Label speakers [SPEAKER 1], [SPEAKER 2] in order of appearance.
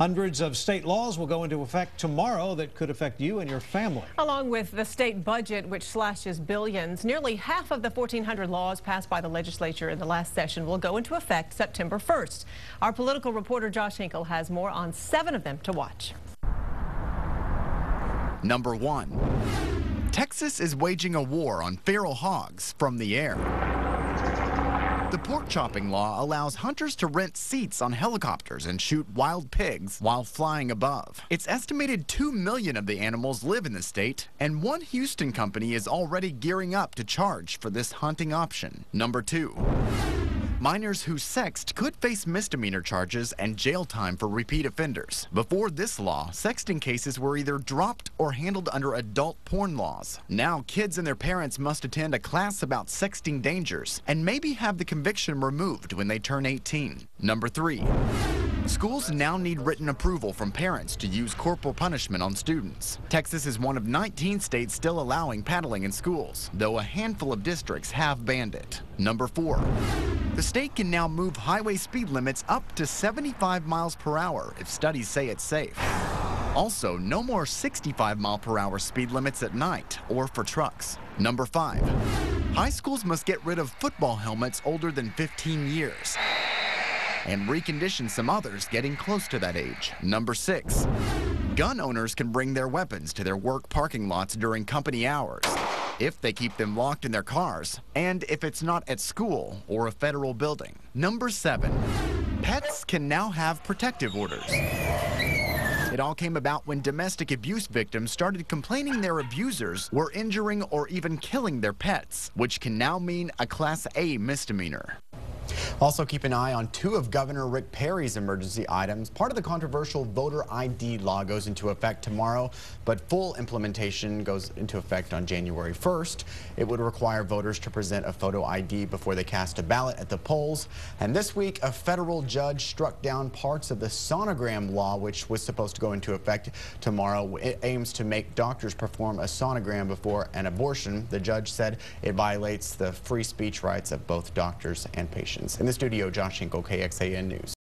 [SPEAKER 1] Hundreds of state laws will go into effect tomorrow that could affect you and your family.
[SPEAKER 2] Along with the state budget, which slashes billions, nearly half of the 1,400 laws passed by the legislature in the last session will go into effect September 1st. Our political reporter Josh Hinkle has more on seven of them to watch.
[SPEAKER 3] Number one, Texas is waging a war on feral hogs from the air. The pork chopping law allows hunters to rent seats on helicopters and shoot wild pigs while flying above. It's estimated 2 million of the animals live in the state, and one Houston company is already gearing up to charge for this hunting option. Number two, Minors who sexted could face misdemeanor charges and jail time for repeat offenders. Before this law, sexting cases were either dropped or handled under adult porn laws. Now, kids and their parents must attend a class about sexting dangers and maybe have the conviction removed when they turn 18. Number three. Schools now need written approval from parents to use corporal punishment on students. Texas is one of 19 states still allowing paddling in schools, though a handful of districts have banned it. Number four, the state can now move highway speed limits up to 75 miles per hour if studies say it's safe. Also, no more 65 mile per hour speed limits at night or for trucks. Number five, high schools must get rid of football helmets older than 15 years and recondition some others getting close to that age. Number six, gun owners can bring their weapons to their work parking lots during company hours if they keep them locked in their cars and if it's not at school or a federal building. Number seven, pets can now have protective orders. It all came about when domestic abuse victims started complaining their abusers were injuring or even killing their pets, which can now mean a Class A misdemeanor. Also keep an eye on two of Governor Rick Perry's emergency items. Part of the controversial voter ID law goes into effect tomorrow, but full implementation goes into effect on January 1st. It would require voters to present a photo ID before they cast a ballot at the polls. And this week, a federal judge struck down parts of the sonogram law, which was supposed to go into effect tomorrow. It aims to make doctors perform a sonogram before an abortion. The judge said it violates the free speech rights of both doctors and patients. In the studio, Josh Hinkle, KXAN News.